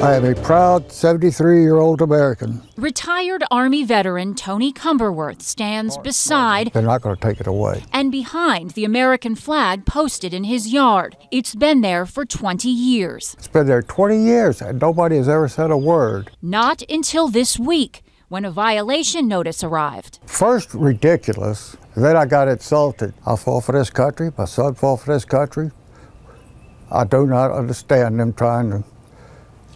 I am a proud 73 year old American. Retired Army veteran Tony Cumberworth stands beside They're not going to take it away. and behind the American flag posted in his yard. It's been there for 20 years. It's been there 20 years and nobody has ever said a word. Not until this week, when a violation notice arrived. First, ridiculous. Then I got insulted. I fought for this country. My son fought for this country. I do not understand them trying to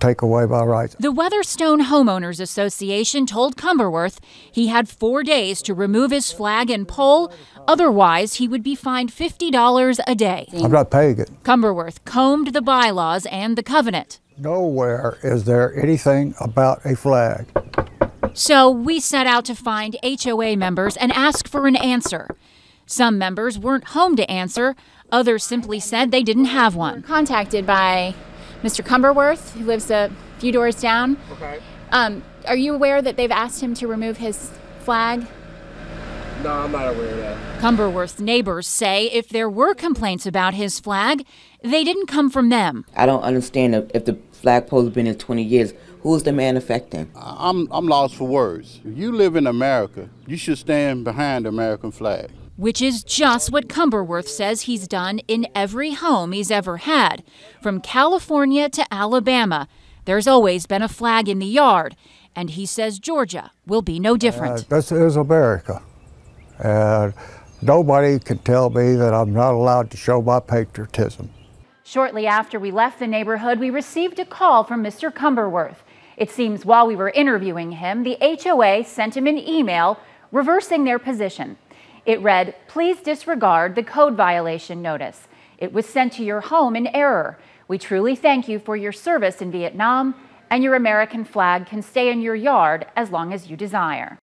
take away my rights. The Weatherstone Homeowners Association told Cumberworth he had four days to remove his flag and pole, otherwise, he would be fined $50 a day. I'm not paying it. Cumberworth combed the bylaws and the covenant. Nowhere is there anything about a flag. So we set out to find HOA members and ask for an answer. Some members weren't home to answer, others simply said they didn't have one. contacted by Mr. Cumberworth, who lives a few doors down. Okay. Um, are you aware that they've asked him to remove his flag? No, I'm not aware of that. Cumberworth's neighbors say if there were complaints about his flag, they didn't come from them. I don't understand if, if the flagpole's been in 20 years. Who's the man affecting? I'm, I'm lost for words. If you live in America, you should stand behind the American flag. Which is just what Cumberworth says he's done in every home he's ever had. From California to Alabama, there's always been a flag in the yard, and he says Georgia will be no Uh, different. this is America. And nobody can tell me that I'm not allowed to show my patriotism. Shortly after we left the neighborhood, we received a call from Mr. Cumberworth. It seems while we were interviewing him, the HOA sent him an email reversing their position. It read, Please disregard the code violation notice. It was sent to your home in error. We truly thank you for your service in Vietnam, and your American flag can stay in your yard as long as you desire.